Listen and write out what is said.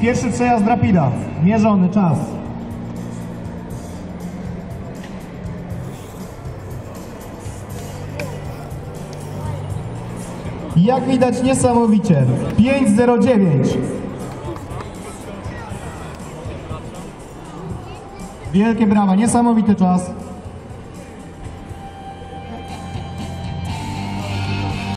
Pierwszy przejazd Rapida. Mierzony czas. Jak widać niesamowicie. 5.09. Wielkie brawa, niesamowity czas.